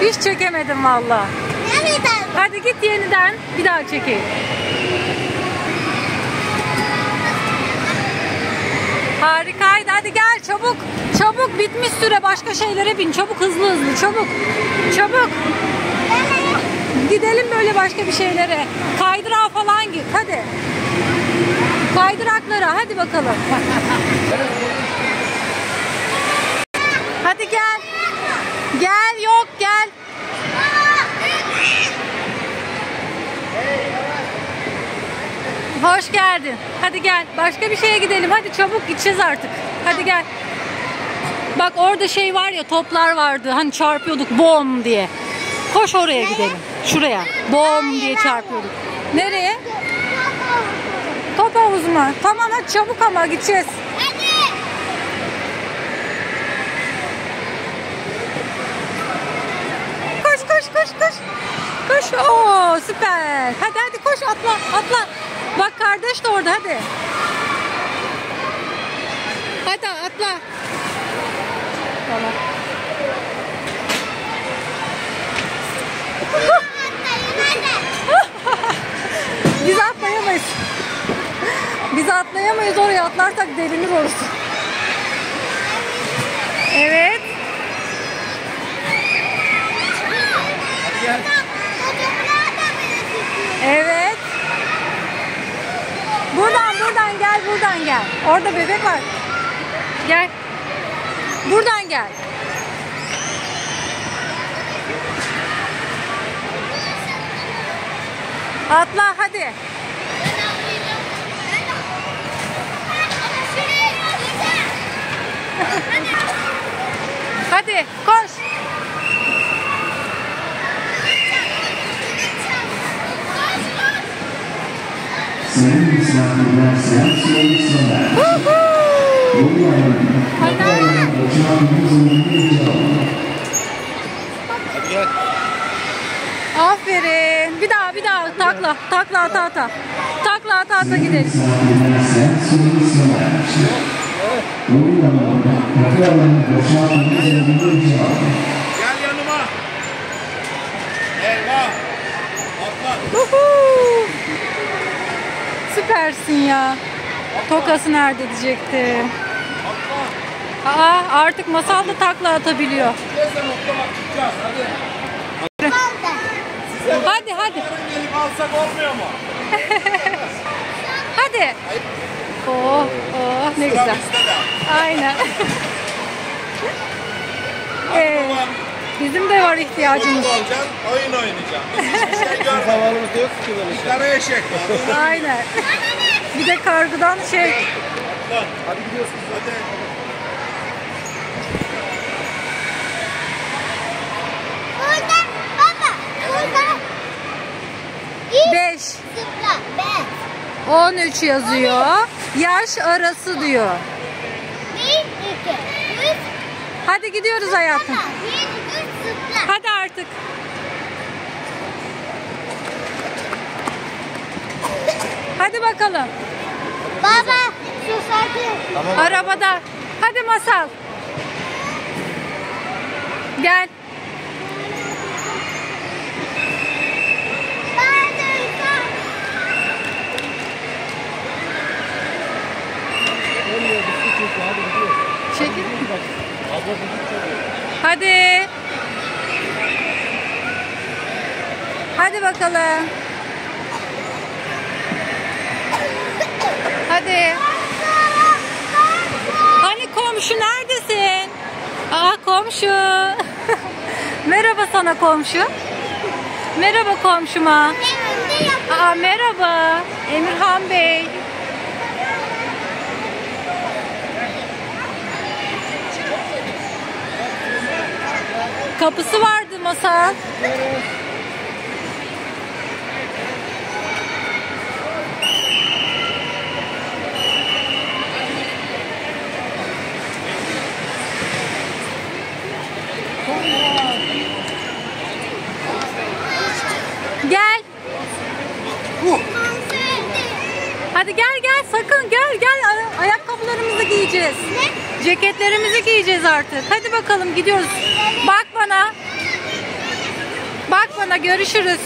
Hiç çekemedim valla. Nereden? Hadi git yeniden bir daha çekeyim. Harikaydı. Hadi gel çabuk. Çabuk bitmiş süre. Başka şeylere bin. Çabuk hızlı hızlı. Çabuk. Çabuk. Gidelim böyle başka bir şeylere. Kaydırağa falan git. Hadi. Kaydıraklara. Hadi bakalım. Hadi gel. Gel. Hoş geldin. Hadi gel. Başka bir şeye gidelim. Hadi çabuk gideceğiz artık. Hadi gel. Bak orada şey var ya toplar vardı. Hani çarpıyorduk bom diye. Koş oraya gidelim. Şuraya. Bom diye çarpıyorduk. Nereye? Top havuzu mu? Tamam hadi çabuk ama gideceğiz. Hadi. Koş koş koş koş. Koş. Oo süper. Hadi hadi koş atla atla. Bak kardeş de orada hadi. Hadi atla. Tamam. Biz atlayamayız. Biz atlayamayız oraya atlarsak delinir orası. Evet. Çocuklar da beni tutuyor. Evet. Buradan buradan gel buradan gel. Orada bebek var. Gel. Buradan gel. Atla hadi. Hadi koş. Sayın misafirler, selam söylesinler. Ayrılın. Bakalım uçağımız önünde Aferin. Bir daha bir daha takla. Takla ata ata. Takla ata ata gidelim. Gel yanıma. Eyvah. Atla. Uhu. Süpersin ya. Tokası nerede diyecektim. Atla. Aa artık masal da takla atabiliyor. Hadi. Hadi alsak olmuyor mu? Hadi. Oh oh ne güzel. Aynen. Ee. Bizim de var ihtiyacımız. Oyun olacaksın, oyun oynayacağım. Biz hiçbir şey görmedik. Zamanımız yok ki böyle Bir tane eşek var. Aynen. Bir de kargıdan şey. Lan. Hadi gidiyorsunuz. Hadi. Burada baba. Burada. İlk 5. zıpla. Ben. 13 yazıyor. Yaş arası diyor. Bir, iki, üç. Hadi gidiyoruz hayatım. Baba, Bir, zıpla. Hadi bakalım. Baba. Sus hadi. Arabada. Hadi masal. Gel. Çekil. Hadi. Hadi bakalım. Hadi. Hani komşu neredesin? Aa komşu. merhaba sana komşu. Merhaba komşuma. Aa merhaba. Emirhan Bey. Kapısı vardı masa. Gel. Hadi gel gel sakın gel gel Ay- ayakkabılarımızı giyeceğiz. Ceketlerimizi giyeceğiz artık. Hadi bakalım gidiyoruz. Bak bana. bana görüşürüz.